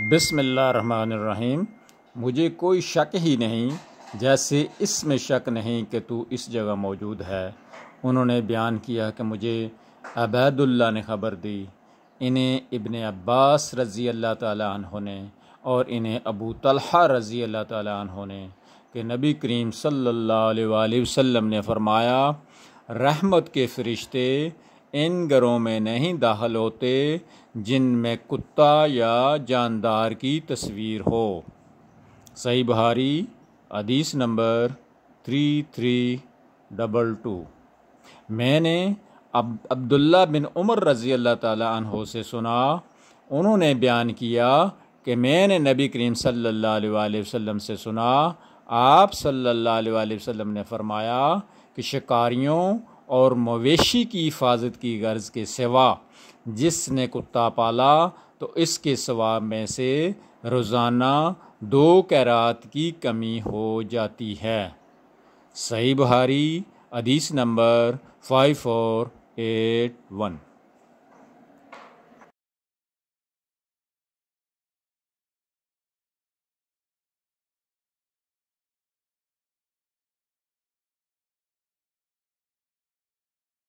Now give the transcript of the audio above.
बिसमीम मुझे कोई शक ही नहीं, जैसे इसमें शक नहीं कि तू इस जगह मौजूद है। उन्होंने बयान किया कि मुझे अबैदुल्ला ने ख़बर दी। इन्हें इबन अब्बास रज़ी अल्लाह तहों ने और इन्हें अबू तलहा रज़ी अल्लाह तहों ने कि नबी करीम सल्लल्लाहु अलैहि वसल्लम ने फरमाया, रहमत के फ़रिश्ते इन घरों में नहीं दाखिल होते जिनमें कुत्ता या जानदार की तस्वीर हो। सही बहारी हदीस number three three double two. मैंने अब, अब्दुल्ला बिन उमर रज़ी अल्लाह तहो से सुना। उन्होंने बयान किया कि मैंने नबी करीम सल्लल्लाहु अलैहि वसल्लम से सुना। आप सल्लल्लाहु अलैहि वसल्लम ने फरमाया कि शिकारियों और मवेशी की हिफाजत की गर्ज के सिवा जिसने कुत्ता पाला तो इसके सवाब में से रोज़ाना दो कैरात की कमी हो जाती है। सही बहारी अदीस number five four eight one